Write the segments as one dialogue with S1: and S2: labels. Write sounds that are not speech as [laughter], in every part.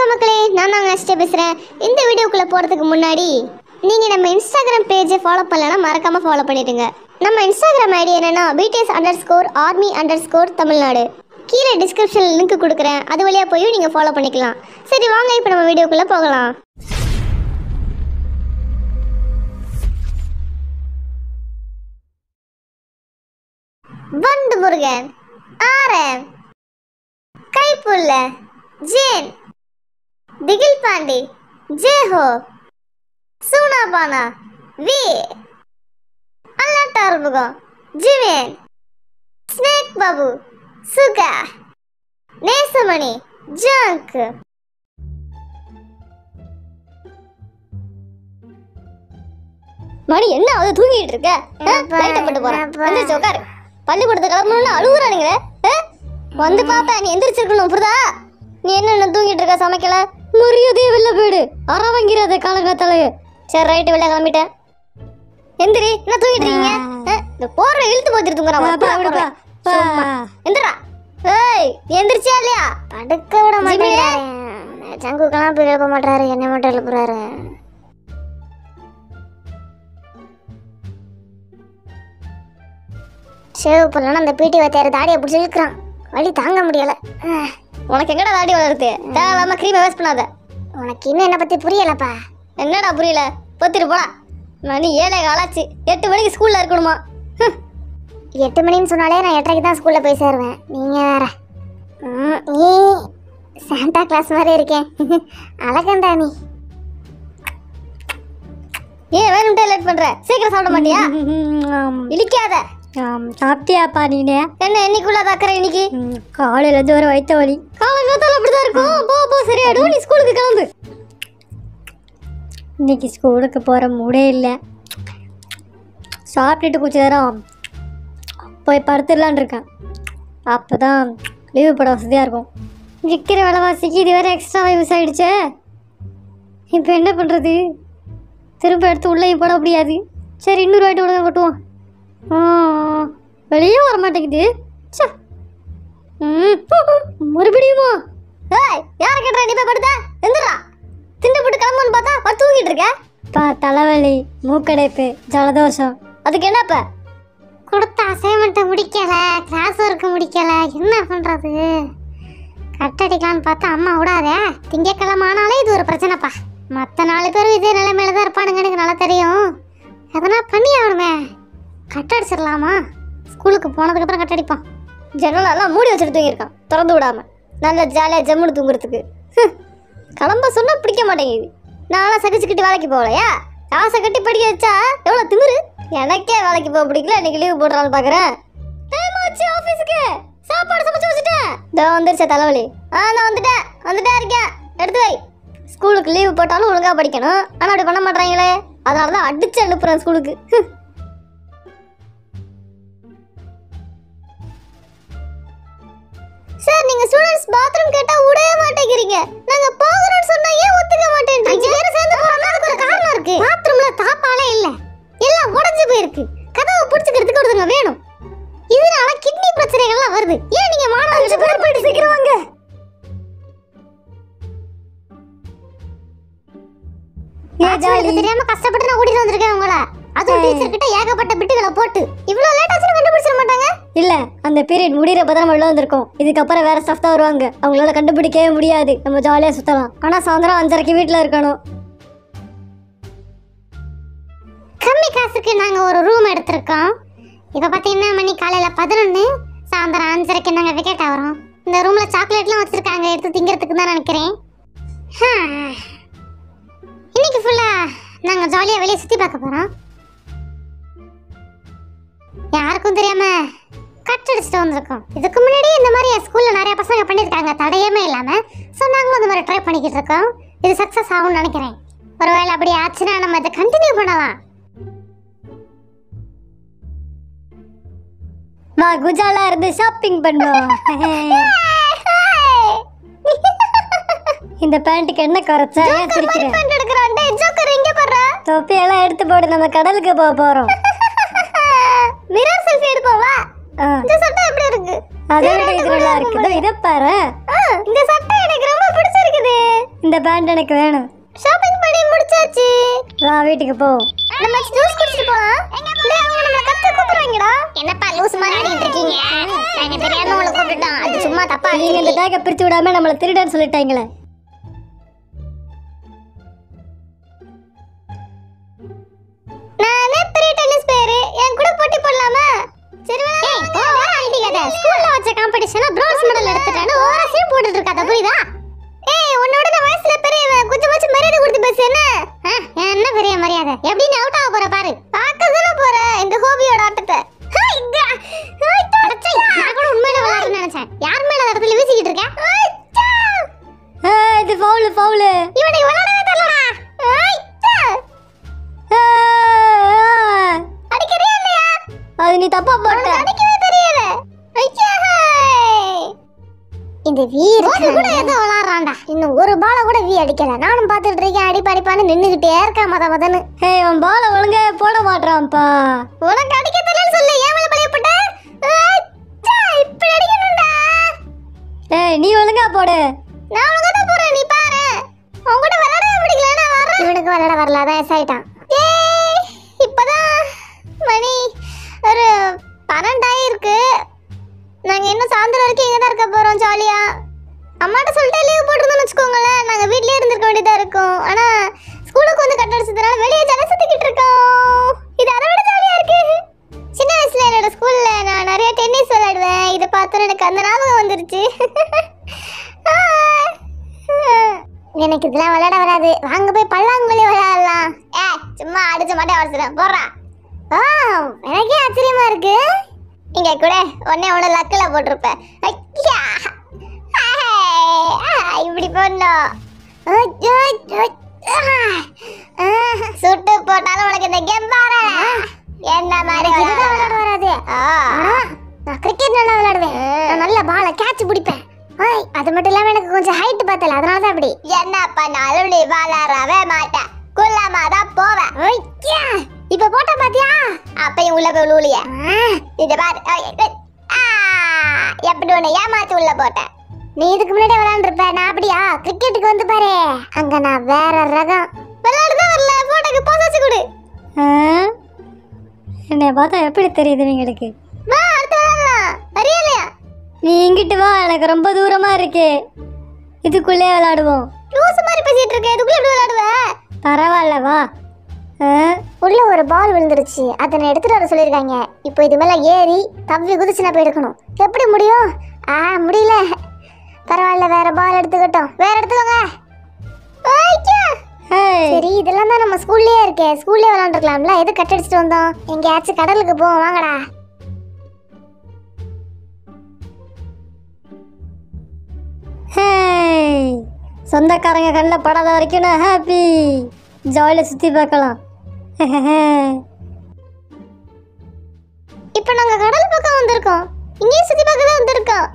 S1: வணக்கம் மக்களே நான் தான் நெக்ஸ்ட் பேசுகிறேன் இந்த வீடியோக்குள்ளே போகிறதுக்கு முன்னாடி நீங்கள் நம்ம இன்ஸ்டாகிராம் பேஜை ஃபாலோ பண்ணலன்னா மறக்காமல் ஃபாலோ பண்ணிடுங்க. நம்ம இன்ஸ்டாகிராம் ஐடி என்னன்னா BTS underscore army underscore Tamil Nadu. கீழே டிஸ்கிரிப்ஷனில் லிங்க் கொடுக்குறேன். அது வழியாக போய் நீங்கள் ஃபாலோ பண்ணிக்கலாம். சரி வாங்க இப்போ நம்ம வீடியோக்குள்ளே போகலாம். வண்டு முருகன் ஆரம் கைப்புள்ள ஜேன் திகில் பாண்டி. ஜேஹோ சூனாபானா வி. அல்லாட்டார்முகம் ஜிவேன். ஸ்னேக் பாபு. சுகா. நேசமணி. ஜங்க். மணி என்ன ஆகுது? தூங்கிட்டு இருக்க? லைட்டை போட்டு போறேன். எந்திரிச்சு உட்காரு பள்ளிக்கூடத்தை கிளம்பணும்னு அழுகுறானுங்களே? வந்து பாப்பா நீ எந்திரிச்சிருக்கணும் புரிதா? நீ என்ன தூங்கிட்டு இருக்க? சமைக்கல? மரியாதையே வெளில போயிடு. அற வாங்கிறாத காலங்காத்தால. சரி ரைட்டு வெளில கிளம்பிட்டேன். எந்திரி என்ன தூங்கிட்டு இருக்கீங்க? இந்த போற இழுத்து போத்திட்டு தூங்குறான் எந்திரா. ஏய் நீ எந்திரிச்சியா இல்லையா? படுக்க விட மாட்டேங்கிறாரு ஜங்குக்கெல்லாம் போய் எழுப்ப மாட்டாரு. என்ன மட்டும் எழுப்புறாரு. ஷேவ் பண்ணலன்னா அந்த பிடி வாத்தியார் தாடியை பிடிச்சி இழுக்கிறான். வலி தாங்க முடியல. உனக்கு எங்கடா தாடி வளருது? தேவையில்லாம க்ரீமை வேஸ்ட் பண்ணாத. உனக்கு இன்னும் என்னை பத்தி புரியலப்பா. என்னடா புரியல? பொத்திட்டு போடா. மணி ஏழை காலாச்சு. எட்டு மணிக்கு ஸ்கூல்ல இருக்கணுமா. எட்டு மணின்னு சொன்னாலே நான் எட்டரைக்கு தான் ஸ்கூல்ல போய் சேருவேன். நீங்க வேற. நீ சாண்டா கிளாஸ் மாதிரி இருக்கேன் அழகண்டா நீ ஏன் வேணும்ட்டே லேட் பண்ற? சீக்கிரம் சாப்பிட மாட்டியா? [laughs] இழிக்காத.
S2: சாப்பிட்டியாப்பா நீனே?
S1: என்ன என்னைக்குள்ள தாக்குற இன்னைக்கு?
S2: காலையில இருந்து ஒரு வயிற்று வலி.
S1: காலங்காத்தால அப்படிதான் இருக்கும். போ போ சரியாடும் நீ ஸ்கூலுக்கு கிளம்பு.
S2: இன்னைக்கு ஸ்கூலுக்கு போகிற மூடே இல்லை. சாப்பிட்டுட்டு கொஞ்ச நேரம் போய் படுத்துடலான் இருக்கேன். அப்போ தான் லீவு போட வசதியாக இருக்கும். விற்கிற விலைவாசிக்கு இது வேற எக்ஸ்ட்ரா யூஸ் ஆயிடுச்சே. இப்போ என்ன பண்ணுறது திரும்ப எடுத்து உள்ளேயும் போட முடியாது. சரி இன்னொரு வாட்டி ஒழுங்கா கொட்டுவோம் வெளியே வர மாட்டேங்குது ச்சே. மறுபடியுமா?
S1: ஏய் யார கேட்டற நீ போய் படுத்த? எந்திரா. திண்டு போட்டு கிளம்புன்னு பார்த்தா படுத்து தூங்கிட்டு இருக்க.
S2: பா தலைவலி மூக்கடைப்பு ஜலதோஷம்.
S1: அதுக்கு என்னப்ப கொடுத்த அசைன்மெண்ட்டை முடிக்கல கிளாஸ் ஒர்க்கு முடிக்கல. என்ன பண்றது? கட்டடிக்கலான்னு பார்த்தா அம்மா விடாதே. திங்கக்கிழமை ஆனாலே இது ஒரு பிரச்சனைப்பா. மற்ற நாலு பேரும் இதே நிலைமையில தான் இருப்பானுங்க எனக்கு நல்லா தெரியும். எதனா பண்ணி ஆகணுமே கட்டடிச்சிடலாமா ஸ்கூலுக்கு போனதுக்கப்புறம் கட்டடிப்பான் ஜன்னலெல்லாம் மூடி வச்சுட்டு தூங்கியிருக்கான். திறந்து விடாம. நல்ல ஜாலியாக ஜம்முன்னு தூங்குறதுக்கு. கிளம்ப சொன்னால் பிடிக்க மாட்டேங்குது. நான்லாம் சகிச்சுக்கிட்டு வேலைக்கு போகலையா? காசை கட்டி படிக்க வச்சா எவ்வளோ திமிரு? எனக்கே வேலைக்கு போக பிடிக்கல. இன்னைக்கு லீவு போடுறான்னு பார்க்குறேன் டைம் ஆச்சு ஆஃபீஸுக்கு சாப்பாடு சமைச்சு வச்சுட்டேன். இதோ வந்துருச்சா தலைவலி. ஆ நான் வந்துட்டேன். வந்துட்டே இருக்கேன். எடுத்து வை. ஸ்கூலுக்கு லீவு போட்டாலும் ஒழுங்காக படிக்கணும். ஆனால் அப்படி பண்ண மாட்டாங்களே அதனால தான் அடித்து அனுப்புகிறேன் ஸ்கூலுக்கு சார் நீங்க ஸ்டூடண்ட்ஸ் பாத்ரூம் கேட்டா விடவே மாட்டேங்கிறீங்க. நாங்க போகணும்னு சொன்னா ஏன் ஒத்துக்க மாட்டேன்றீங்க?
S2: பீரியட் முடியிறப்ப தான் நம்ம உள்ள வந்திருக்கோம். இதுக்கப்புறம் வேற ஸ்டாஃப் தான் வருவாங்க. அவங்களால கண்டுபிடிக்கவே முடியாது. நம்ம ஜாலியாக சுத்தலாம். ஆனால் சாயந்தரம் அஞ்சரைக்கு வீட்டில் இருக்கணும்.
S1: கம்மி காசுக்கு நாங்கள் ஒரு ரூம் எடுத்திருக்கோம். இப்போ பார்த்தீங்கன்னா மணி காலையில் பதினொன்று சாயந்தரம் அஞ்சரைக்கு நாங்கள் விக்கெட் ஆகிறோம். இந்த ரூமில் சாக்லேட்லாம் வச்சுருக்காங்க. எடுத்து திங்கிறதுக்கு தான் நினைக்கிறேன். இன்னைக்கு ஃபுல்லாக நாங்கள் ஜாலியாக வெளியே சுற்றி பார்க்க போகிறோம் யாருக்கும் தெரியாமல் கட் அடிச்சுட்டு வந்திருக்கோம். இதுக்கு முன்னாடி இந்த மாதிரி என் ஸ்கூல்ல நிறைய பசங்க பண்ணியிருக்காங்க. தடையமே இல்லாம. ஸோ நாங்களும் இந்த மாதிரி ட்ரை பண்ணிக்கிட்டு இருக்கோம். இது சக்ஸஸ் ஆகும்னு நினைக்கிறேன். ஒருவேளை அப்படி ஆச்சுன்னா நம்ம இதை கண்டினியூ பண்ணலாம்.
S2: வா குஜாலா இருந்து ஷாப்பிங் பண்ணுவோம். இந்த பேண்ட்டுக்கு என்ன குறைச்சா? ஏன் சிரிக்கிறேன் தொப்பியெல்லாம் எடுத்து போடு நம்ம கடலுக்கு போக போறோம்
S1: மிரர் செல்ஃபி எடுப்போம் வா
S2: ஆ,
S1: இந்த சட்டை எப்படி இருக்கு?
S2: அதை இது நல்லா இருக்கு? இதோ இதை பாரு
S1: இந்த சட்டை எனக்கு ரொம்ப பிடிச்சிருக்குது.
S2: இந்த பேண்ட் எனக்கு வேணும்.
S1: ஷாப்பிங் பண்ணி முடிச்சாச்சு.
S2: வா வீட்டுக்கு போ.
S1: நம்ம ஜூஸ் குடிச்சிட்டு போலாம். டேய் அவங்க நம்மள கத்து கூப்பிடுறாங்கடா என்னப்பா லூஸ் மாதிரி ஆடிட்டு இருக்கீங்க? நாங்க தெரியாம உங்களை கூப்பிட்டுட்டோம் அது சும்மா தப்பா
S2: நீங்க இந்த பேக்கை பிரிச்சு விடாம நம்மள திருடன்னு சொல்லிட்டாங்களே.
S1: நானே பெரிய டென்னிஸ் பிளேயர் என் கூட போட்டி போடலாமா? ஸ்கூல்ல வச்ச காம்படிஷன்ல பிரான்ஸ் மெடல் எடுத்துட்டானு ஓவரா சீன் போட்டுட்டு இருக்காத புரியுதா? ஏய் உன்னோட வயசுல பெரியவன் கொஞ்சமாச்சும் மரியாதை கொடுத்து பேசு என்ன? என்ன பெரிய மரியாதை? எப்படி அவுட் பால கூட வீ அடிக்கல. நானும் பார்த்துட்டு இருக்கேன். அடிப்பா அடிப்பான்னு நின்னுகிட்டே இருக்கேன் மத மதன்னு.
S2: ஏய் அவன் பால ஒழுங்கா போட மாட்டான்ப்பா
S1: உனக்கு அடிக்க தெரியல சொல்லு. ஏன் மேல பழையப்பட்ட இப்படி அடிக்கணும்டா.
S2: ஏய் நீ ஒழுங்கா போடு.
S1: நான் உனக்கு தான் போறேன் நீ பாரு. உன் கூட விளையாடவே பிடிக்கல நான் வர்றேன் இவனுக்கு விளையாட வரல. அதான் எஸ் ஆயிட்டான். ஏய் இப்பதான் மணி ஒரு பன்னெண்டாயிருக்கு. நாங்க இன்னும் சாயந்தரம் வரைக்கும் இங்க தான் இருக்க போறோம் ஜாலியா. அம்மாட்ட சொல்லிட்டு லீவ் போட்டிருந்தோம்னு வச்சுக்கோங்களேன். நாங்கள் வீட்லேயே இருந்திருக்க வேண்டியதாக இருக்கும். ஆனால் ஸ்கூலுக்கு வந்து கட் அடிச்சதுனால வெளியே ஜன சுத்திக்கிட்டு இருக்கோம். இது அதை விட ஜாலியாக இருக்கு. சின்ன வயசுல என்னோட ஸ்கூலில் நான் நிறைய டென்னிஸ் விளையாடுவேன். இதை பார்த்தோன்னு எனக்கு அந்த ஞாபகம் வந்துருச்சு. [laughs] எனக்கு இதெல்லாம் விளையாட வராது. வாங்க போய் பல்லாங்குழி விளையாடலாம். ஏ சும்மா அடிச்ச மாட்டே உடச்சிடும் போடுறா. ஆ எனக்கே ஆச்சரியமா இருக்கு. இங்க கூட உடனே உன லக்கில் போட்டிருப்பேன். சுட்டு போட்டாலும் உனக்கு இந்த கேம் பாரு என்ன மாதிரி வராது. நான் கிரிக்கெட் நல்லா விளையாடுவேன். நான் நல்ல பால கேட்ச் பிடிப்பேன். அது மட்டும் இல்லாம எனக்கு கொஞ்சம் ஹைட் பார்த்தல அதனால தான் அப்படி. என்ன பண்ணாலும் நீ விளையாடவே மாட்டேன் குள்ளமா தான் போவேன்! இப்ப போட்ட பாத்தியா? அப்பயும் உள்ள போய் உழுவுலிய இத பாரு. எப்படி உன்னை ஏமாத்தி உள்ள போட்டேன்? நீ இதுக்கு முன்னாடி விளையாண்டுருப்ப. நான் அப்படியா? கிரிக்கெட்டுக்கு வந்து பாரு. அங்க நான் வேற ரகம். விளையாடுதான் வரல? போட்டோக்கு போசாச்சு கொடு?
S2: என்னை பார்த்தா எப்படி தெரியுது இவங்களுக்கு?
S1: வா அடுத்து விளையாடலாம். வரியா இல்லையா?
S2: நீ இங்கிட்டு வா எனக்கு ரொம்ப தூரமா இருக்கு. இதுக்குள்ளே விளையாடுவோம்.
S1: லூசு மாதிரி பேசிட்டு இருக்க. இதுக்குள்ள எப்படி விளையாடுவ?
S2: பரவாயில்ல வா?
S1: உள்ள ஒரு பால் விழுந்துருச்சு. அதை நான் எடுத்துட்டு வர சொல்லியிருக்காங்க. இப்போ இது மேல ஏறி தவ்வி குதிச்சு நான் போய் எடுக்கணும். எப்படி முடியும்? ஆ முடியல. பரவாயில்ல வேற பால் எடுத்துக்கட்டும். வேற எடுத்துக்கோங்க. சரி இதெல்லாம் தான் நம்ம ஸ்கூல்லயே இருக்கே. ஸ்கூல்லே விளாண்டுருக்கலாம்ல எது கட் அடிச்சுட்டு வந்தோம்? எங்கேயாச்சும் கடலுக்கு போவோம் வாங்கடா.
S2: சொந்தக்காரங்க கண்ணில் படாத வரைக்கும் நான் ஹாப்பி ஜாலியாக சுற்றி பார்க்கலாம்.
S1: இப்போ நாங்க கடல் பக்கம் வந்திருக்கோம். இங்கேயும் சுத்தி பார்க்க தான் வந்திருக்கோம்.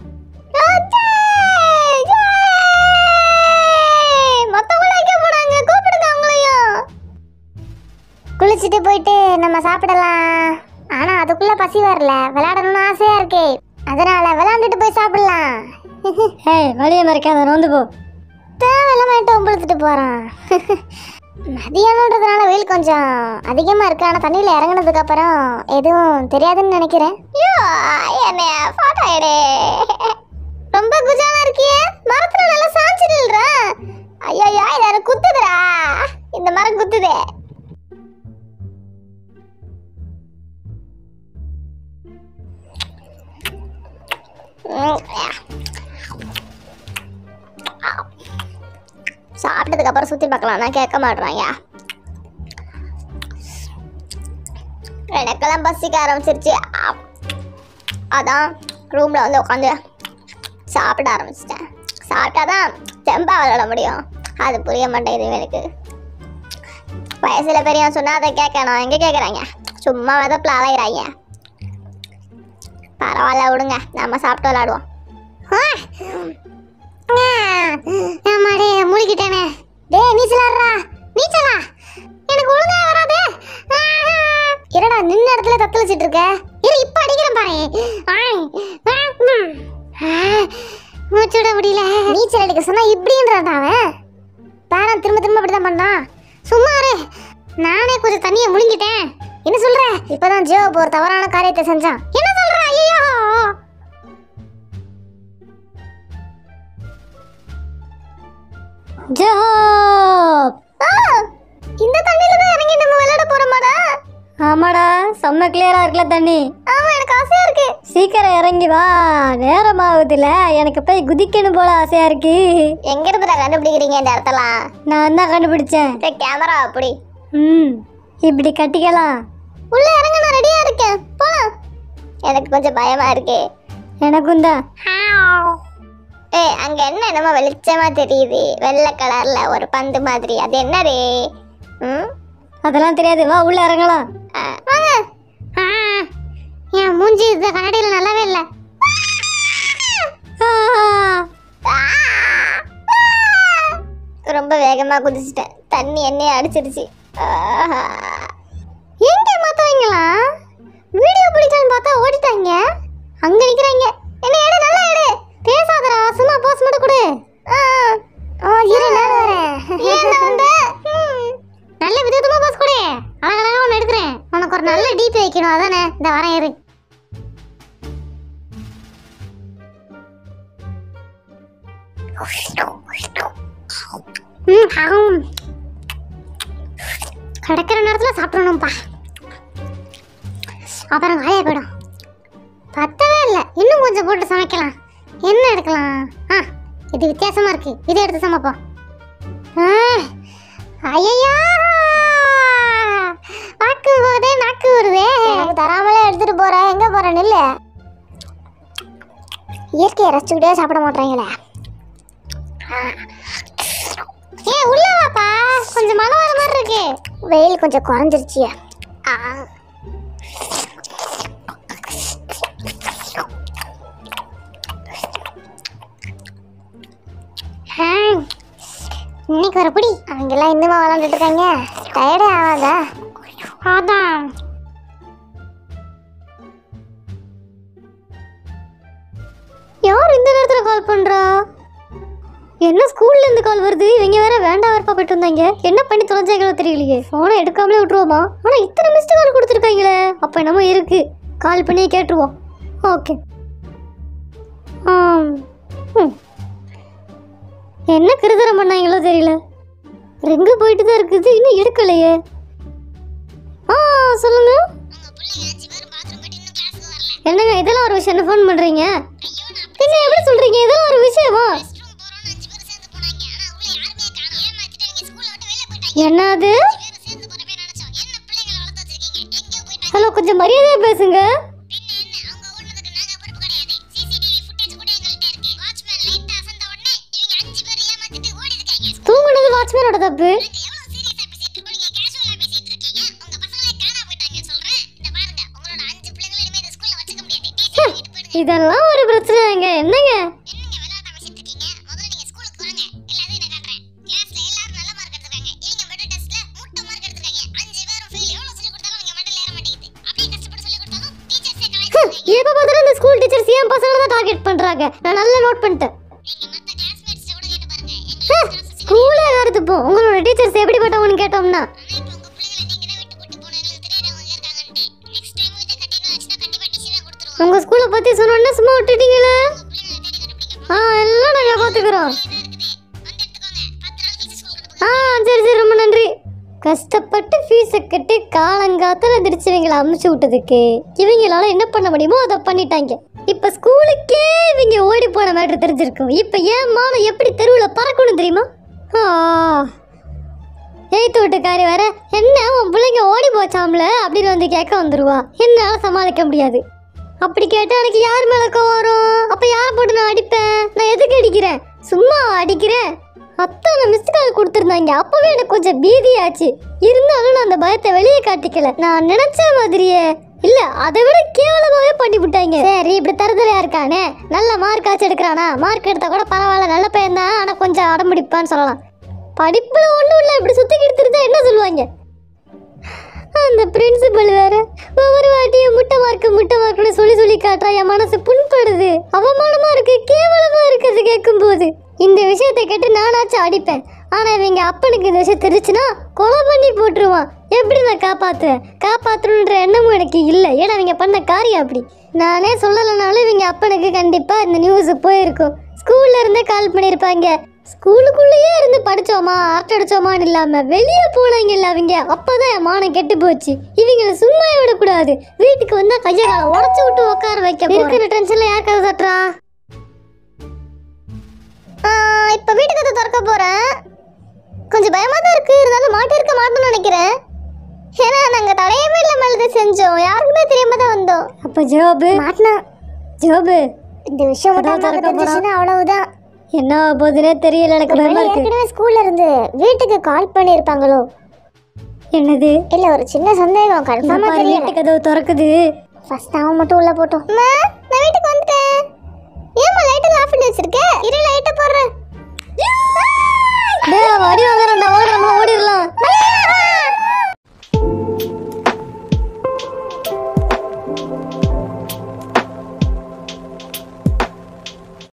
S1: குளிச்சுட்டு போயிட்டு நம்ம சாப்பிடலாம். ஆனா அதுக்குள்ள பசி வரல. விளையாடணும்னு ஆசையா இருக்கு. அதனால விளையாண்டுட்டு போய் சாப்பிடலாம். [laughs]
S2: ஹேய் வழியை மறைக்காத நோந்து போ.
S1: தேவையில்லாம உம்பளுத்துட்டு போறான். [laughs] மதியானன்றதுனால வெயில் கொஞ்சம் அதிகமா இருக்கு. ஆனா தண்ணியில இறங்குனதுக்கு அப்புறம் எதுவும் தெரியாதுன்னு நினைக்கிறேன். ரொம்ப குஜாலா இருக்கியே. மரத்துல நல்லா சாஞ்சு நில்ற. ஐயோ எனக்கு குத்துதுடா? இந்த மரம் குத்துதே. ம், சாப்பிட்டதுக்கு அப்புறம் சுத்தி பார்க்கலாம். நான் கேட்க மாட்றாங்க எனக்கெல்லாம் பசிக்க ஆரம்பிச்சிருச்சு. அதான் ரூம்ல வந்து உட்காந்து சாப்பிட ஆரம்பிச்சிட்டேன். சாப்பிட்டாதான் தெம்பா விளையாட முடியும். அது புரிய மாட்டேங்குது எனக்கு வயசுல பெரியவன் சொன்னா அதை கேட்கணும் எங்க கேட்குறாங்க சும்மா விதப்பில் அலையிறாங்க பரவாயில்ல விடுங்க. நம்ம சாப்பிட்டு விளையாடுவோம். ஆமாடே முழுகிட்டேனே. டேய் நீச்சல் ஆடுறா நீச்சலா? எனக்கு ஒழுங்கா வராதே. என்னடா நின்ன இடத்துல தத்தளிச்சிட்டு இருக்க இரு இப்ப அடிக்கிறேன் பாரு. ஆய். ஆ, முடியல. நீச்சல் அடிக்க சொன்னா இப்படின்றான் அவன். தான் திரும்ப திரும்ப அப்படிதான் பண்ணான் சும்மா இரு. நானே கொஞ்சம் தண்ணியை முழுங்கிட்டேன். என்ன சொல்ற? இப்பதான் ஜியோ ஒரு தவறான காரியத்தை செஞ்சான்.
S2: ஜாப்.
S1: இந்த தண்ணியில தான் இறங்கி நம்ம விளையாட போறோமாடா?
S2: ஆமாடா செம்ம கிளியரா இருக்குல்ல தண்ணி.
S1: ஆமா எனக்கு ஆசையா இருக்கு.
S2: சீக்கிரம் இறங்கி வா நேரம் ஆகுதுல எனக்கு போய் குதிக்கணும் போல ஆசையா இருக்கு.
S1: எங்க இருந்துடா கண்டுபிடிக்கிறீங்க இந்த இடத்தெல்லாம்?
S2: நான் தான் கண்டுபிடிச்சேன்.
S1: கேமரா அப்படி.
S2: ம் இப்படி கட்டிக்கலாம்.
S1: உள்ள இறங்க நான் ரெடியா இருக்கேன். போலாம். எனக்கு கொஞ்சம் பயமா இருக்கு.
S2: எனக்கும் தான்.
S1: ஏய் அங்க என்ன என்னமோ வெளிச்சமா தெரியுது. வெள்ளை கலர்ல ஒரு பந்து மாதிரி. அது என்னடே? ம்?
S2: அதெல்லாம் தெரியாது வா உள்ள இறங்கலாம்.
S1: வாங்க. ஆ, என் மூஞ்சி இந்த கண்ணாடியில் நல்லாவே இல்லை. ரொம்ப வேகமா குதிச்சிட்டேன். தண்ணி என்னைய அடிச்சிருச்சு. ஆஹா. எங்க மத்தவங்களா? வீடியோ பிடிக்கலான்னு பார்த்தா பத்தவே இல்லை. இன்னும் கொஞ்சம் போட்டு சமைக்கலாம். என்ன எடுக்கலாம்? ஆ இது வித்தியாசமா இருக்கு. இதை எடுத்து சமைப்போம். ஆ, ஐயையா! நாக்கு போதே நாக்கு வருதே. எனக்கு தராமலே எடுத்துட்டு போறேன் எங்க போறேன் இல்ல இயற்கையை ரசிச்சுக்கிட்டே சாப்பிட மாட்டேங்களே ஏ உள்ள வாப்பா. கொஞ்சம் மழை வர மாதிரி இருக்கு. வெயில் கொஞ்சம் குறைஞ்சிருச்சு ஆ. ஆ. இன்னைக்கு ஒரு பிடி. அவங்க எல்லாம் இன்னுமா விளாண்டுட்டு இருக்காங்க டயர்டே ஆகாதா? அதான்.
S2: யார் இந்த நேரத்துல கால் பண்றா? என்ன ஸ்கூல்ல இருந்து கால் வருது? இவங்க வேற வேண்டாம் வரப்பா போயிட்டு வந்தாங்க. என்ன பண்ணி தொலைஞ்சாங்களோ தெரியலையே. போனை எடுக்காமலே விட்டுருவோமா? ஆனா இத்தனை மிஸ்டு கால் கொடுத்துருக்காங்களே. அப்ப என்னமோ இருக்கு. கால் பண்ணி கேட்டுருவோம். ஓகே என்ன கிருதரம் பண்ணாங்களோ தெரியல. ரெங்கு போயிட்டு தான் இருக்குது இன்னும் எடுக்கலையே. ஆ சொல்லுங்க. என்னங்க இதெல்லாம் ஒரு விஷயம் என்ன ஃபோன் பண்ணுறீங்க என்ன எப்படி சொல்கிறீங்க இதெல்லாம் ஒரு விஷயமா? என்னது? ஹலோ கொஞ்சம் மரியாதையாக பேசுங்க. வாட்ச்மேனோட தப்பு. இதெல்லாம் ஒரு பிரச்சனைங்க என்னங்க? எப்ப பார்த்தாலும் இந்த ஸ்கூல் டீச்சர்ஸ் ஏன் பசங்களை தான் டார்கெட் பண்றாங்க. நான் நல்லா நோட் பண்ணிட்டேன். ஸ்கூலே இப்போ உங்களோட டீச்சர்ஸ் எப்படிப்பட்டவங்கன்னு கேட்டோம்னா. உங்க ஸ்கூலை பத்தி சொன்னோன்னா சும்மா விட்டுட்டீங்களே? ஆ எல்லாம் நாங்கள் பார்த்துக்குறோம். ஆ சரி சரி ரொம்ப நன்றி. கஷ்டப்பட்டு ஃபீஸை கட்டி காலங்காத்தில் திருச்சிவங்களை அமுச்சு விட்டதுக்கு இவங்களால என்ன பண்ண முடியுமோ அதை பண்ணிட்டாங்க. இப்போ ஸ்கூலுக்கே இவங்க ஓடி போன மேட்ரு தெரிஞ்சிருக்கும். இப்போ ஏன் மானம் எப்படி தெருவில் பறக்கணும் தெரியுமா? ஆ. எய்த்து வீட்டுக்காரி வேற. என்ன உன் பிள்ளைங்க ஓடி போச்சாம்ல? அப்படின்னு வந்து கேட்க வந்துருவா. என்னால் சமாளிக்க முடியாது. அப்படி கேட்டால் எனக்கு யார் மேலே கோவம் வரும்? அப்போ யாரை போட்டு நான் அடிப்பேன்? நான் எதுக்கு அடிக்கிறேன்? சும்மா அடிக்கிறேன்? அத்தனை மிஸ்டு கால் கொடுத்துருந்தாங்க. அப்போவே எனக்கு கொஞ்சம் பீதியாச்சு. இருந்தாலும் நான் அந்த பயத்தை வெளியே காட்டிக்கல. நான் நினச்ச மாதிரியே. இல்ல அதை விட கேவலமாவே பண்ணி விட்டாங்க. சரி இப்படி தருதலையா இருக்கானே? நல்ல மார்க் ஆச்சு எடுக்கிறானா? மார்க் எடுத்தா கூட பரவாயில்ல நல்ல பையன் தான் ஆனா கொஞ்சம் அடம்பிடிப்பான்னு சொல்லலாம். படிப்புல ஒண்ணும் இல்ல இப்படி சுத்தி இருந்தா என்ன சொல்லுவாங்க? அந்த பிரின்சிபல் வேற ஒவ்வொரு வாட்டியும் முட்டை மார்க்கு முட்டை மார்க்குன்னு சொல்லி சொல்லி காட்டுறா என் மனசு புண்படுது. அவமானமா இருக்கு கேவலமா இருக்குது கேட்கும்போது. இந்த விஷயத்தை கேட்டு நானாச்சும் அடிப்பேன். ஆனா இவங்க அப்பனுக்கு இந்த விஷயம் தெரிஞ்சுன்னா கொலை பண்ணி போட்டுருவான். எப்படி நான் காப்பாத்துவேன்? காப்பாற்றணுன்ற எண்ணமும் எனக்கு இல்லை. ஏன்னா இவங்க பண்ண காரியம் அப்படி. நானே சொல்லலைனாலும் இவங்க அப்பனுக்கு கண்டிப்பா இந்த நியூஸ் போயிருக்கும். ஸ்கூல்ல இருந்தே கால் பண்ணியிருப்பாங்க. ஸ்கூலுக்குள்ளேயே இருந்து படிச்சோமா? அரட்டை அடிச்சோமான்னு இல்லாம வெளியே போனாங்கல்ல அவங்க. அப்பதான் என் மானம் கெட்டு போச்சு. இவங்களை சும்மா விடக்கூடாது. வீட்டுக்கு வந்தா கைய காலை உடச்சு விட்டு உட்கார வைக்க இருக்கிற டென்ஷன்ல யார் கதை தட்டுறா?
S1: இப்போ வீட்டுக்கு திறக்க போகிறேன் கொஞ்சம் பயமாக தான் இருக்குது இருந்தாலும் மாட்டிருக்க மாட்டோம்னு நினைக்கிறேன். ஏன்னா நாங்கள் தடையவே இல்லாமல் எழுதி செஞ்சோம். யாருக்குமே தெரியாம தான் வந்தோம்.
S2: அப்ப ஜோபு?
S1: மாட்டினா?
S2: ஜோபு?
S1: இந்த விஷயம் மட்டும் அவ்வளவுதான்.
S2: என்ன போதுனே தெரியல எனக்கு பயமா இருக்கு.
S1: ஏற்கனவே ஸ்கூல்ல இருந்து வீட்டுக்கு கால் பண்ணியிருப்பாங்களோ?
S2: என்னது?
S1: இல்ல ஒரு சின்ன சந்தேகம். கன்ஃபார்மா
S2: பாரு,
S1: தெரியல.
S2: வீட்டு கதவு திறக்குது.
S1: ஃபர்ஸ்ட் அவன் மட்டும் உள்ள போட்டோம். அம்மா நான் வீட்டுக்கு வந்துட்டேன். ஏம்மா லைட் ஆஃப் பண்ணி வச்சிருக்க? இரு லைட்ட போடுறேன்.
S2: அடே அடி வாங்குறேன்டா வாங்க ஓடிடலாம்.